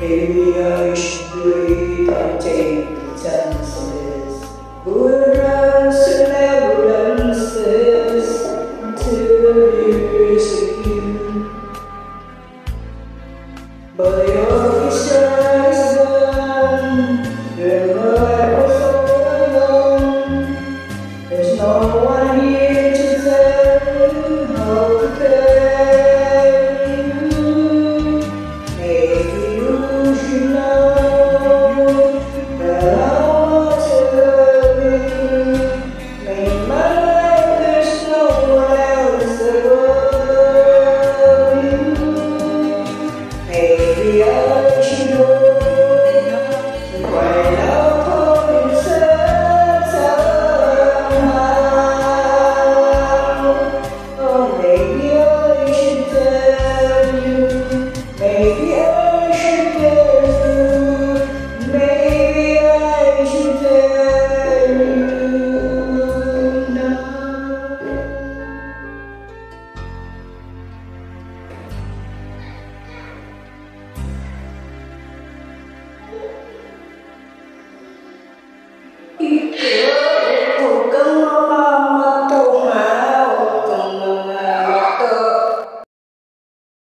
Maybe I should read and take the chances. Who